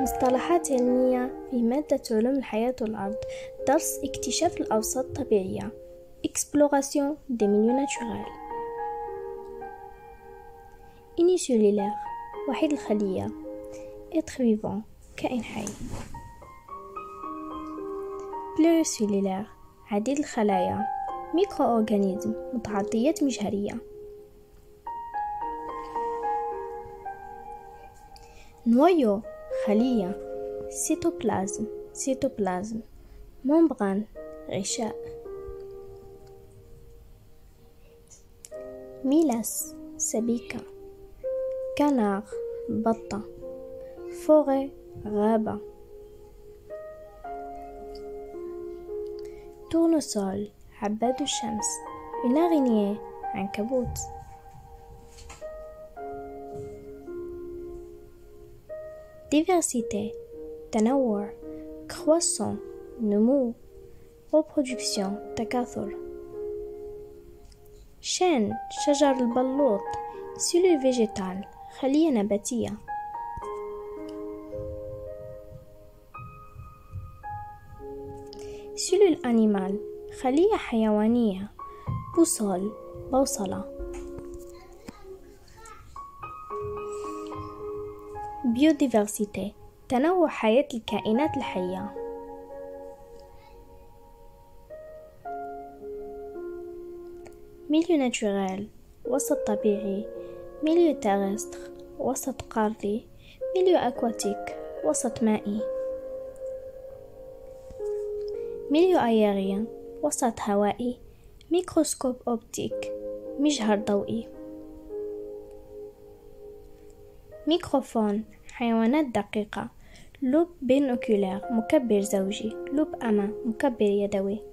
مصطلحات علمية في مادة علوم الحياة والأرض درس اكتشاف الأوساط الطبيعية. Exploration des milieux naturels. Unicellulaire وحيد الخلية. Être vivant كائن حي. Pluricellulaire عديد الخلايا. ميكرو أورغانيزم متعضيات مجهرية. نويو خلية سيتوبلازم سيتوبلازم ممبران غشاء ميلاس سبيكة كنار بطة فوري غابة تورنسول عباد الشمس une عنكبوت Diversité تنوع croissant نمو reproduction تكاثر شين شجر البلوط cellule végétale خلية نباتية cellule animal خلية حيوانية بوصل بوصلة Biodiversité تنوع حياة الكائنات الحية. Milieu naturel وسط طبيعي. Milieu terrestre وسط قاري milieu aquatique وسط مائي. Milieu aérien وسط هوائي. Microscope optique مجهر ضوئي. ميكروفون حيوانات دقيقة. لوب بين أوكولار مكبر زوجي. لوب أما مكبر يدوي.